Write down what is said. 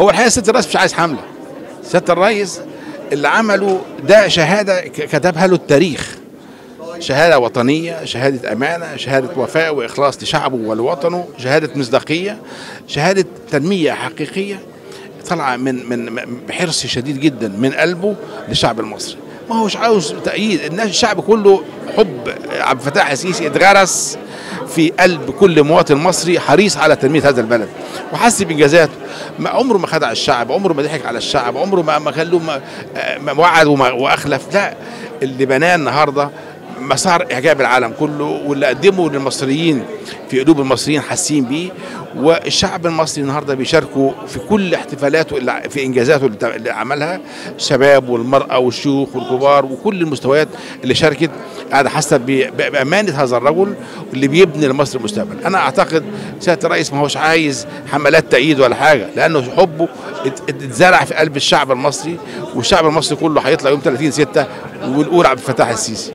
هو الحقيقة سياده الرئيس مش عايز حملة. سياده الرئيس اللي عمله ده شهادة كتبها له التاريخ. شهادة وطنية شهادة أمانة شهادة وفاء وإخلاص لشعبه ولوطنه شهادة مصداقية شهادة تنمية حقيقية طالعة من من- بحرص شديد جدا من قلبه للشعب المصري. ما هوش عاوز تأييد. الناس الشعب كله حب عبد الفتاح السيسي اتغرس. في قلب كل مواطن مصري حريص على تنمية هذا البلد. وحس بإنجازاته. ما عمره ما خدع الشعب عمره ما ضحك على الشعب عمره ما ما له ما- ما وعد وأخلف. لا اللي بناه النهارده مسار إعجاب العالم كله واللي قدمه للمصريين في قلوب المصريين حاسين بيه والشعب المصري النهارده بيشاركوا في كل احتفالاته في إنجازاته اللي عملها الشباب والمرأة والشيوخ والكبار وكل المستويات اللي شاركت قاعدة حاسة بأمانة هذا الرجل اللي بيبني لمصر المستقبل. أنا أعتقد سيادة الرئيس ما هوش عايز حملات تأييد ولا حاجة لأنه حبه ات- ات- اتزرع في قلب الشعب المصري والشعب المصري كله هيطلع يوم 30 6 ونقول عبد الفتاح السيسي.